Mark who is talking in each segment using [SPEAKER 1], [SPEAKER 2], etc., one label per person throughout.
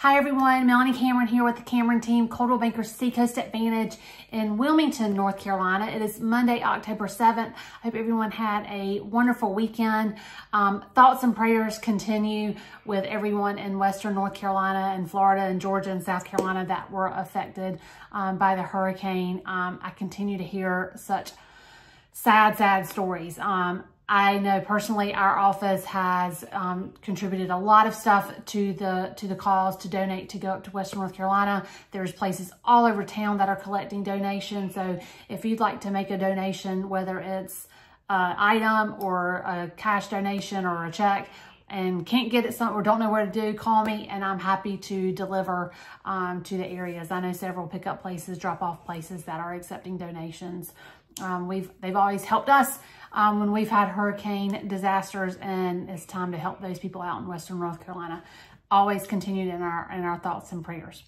[SPEAKER 1] Hi everyone, Melanie Cameron here with the Cameron team, Coldwell Banker Seacoast Advantage in Wilmington, North Carolina. It is Monday, October 7th. I hope everyone had a wonderful weekend. Um, thoughts and prayers continue with everyone in Western North Carolina and Florida and Georgia and South Carolina that were affected um, by the hurricane. Um, I continue to hear such sad, sad stories. Um, I know personally our office has um, contributed a lot of stuff to the to the cause to donate to go up to Western North Carolina. There's places all over town that are collecting donations. So if you'd like to make a donation, whether it's an item or a cash donation or a check, and can't get it some or don't know where to do, call me and I'm happy to deliver um, to the areas. I know several pickup places, drop off places that are accepting donations. Um, we've They've always helped us um, when we've had hurricane disasters and it's time to help those people out in Western North Carolina. Always continued in our, in our thoughts and prayers.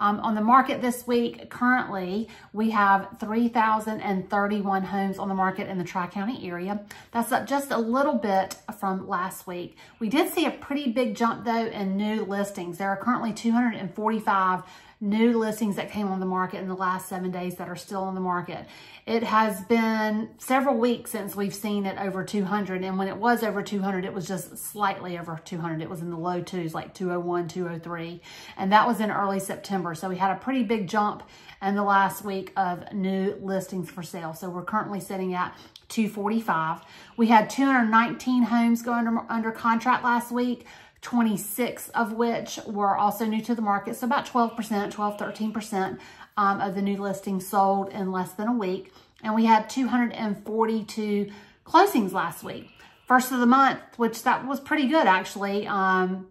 [SPEAKER 1] Um, on the market this week, currently, we have 3,031 homes on the market in the Tri-County area. That's up just a little bit from last week. We did see a pretty big jump, though, in new listings. There are currently 245 new listings that came on the market in the last seven days that are still on the market. It has been several weeks since we've seen it over 200. And when it was over 200, it was just slightly over 200. It was in the low twos, like 201, 203. And that was in early September. So we had a pretty big jump in the last week of new listings for sale. So we're currently sitting at 245. We had 219 homes go under, under contract last week. 26 of which were also new to the market. So about 12%, 12, 13% um, of the new listings sold in less than a week. And we had 242 closings last week. First of the month, which that was pretty good actually. Um,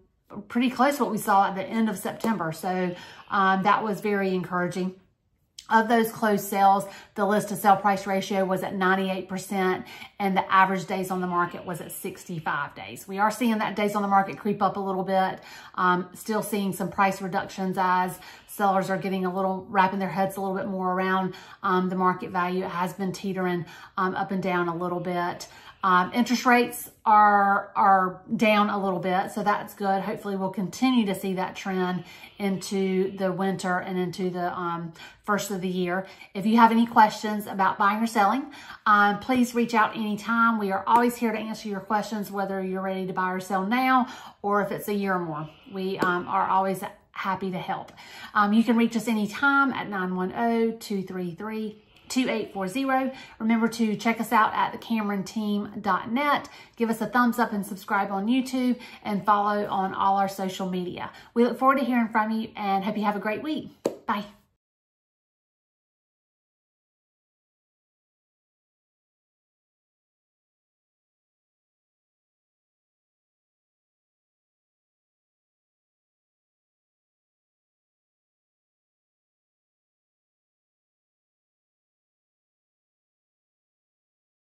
[SPEAKER 1] pretty close to what we saw at the end of September. So um, that was very encouraging. Of those closed sales, the list to sell price ratio was at 98% and the average days on the market was at 65 days. We are seeing that days on the market creep up a little bit. Um, still seeing some price reductions as sellers are getting a little, wrapping their heads a little bit more around um, the market value. It has been teetering um, up and down a little bit. Um, interest rates are, are down a little bit, so that's good. Hopefully we'll continue to see that trend into the winter and into the um, first of the year. If you have any questions about buying or selling, um, please reach out anytime. We are always here to answer your questions, whether you're ready to buy or sell now or if it's a year or more. We um, are always happy to help. Um, you can reach us anytime at 910 233 2840. Remember to check us out at thecameronteam.net. Give us a thumbs up and subscribe on YouTube and follow on all our social media. We look forward to hearing from you and hope you have a great week. Bye.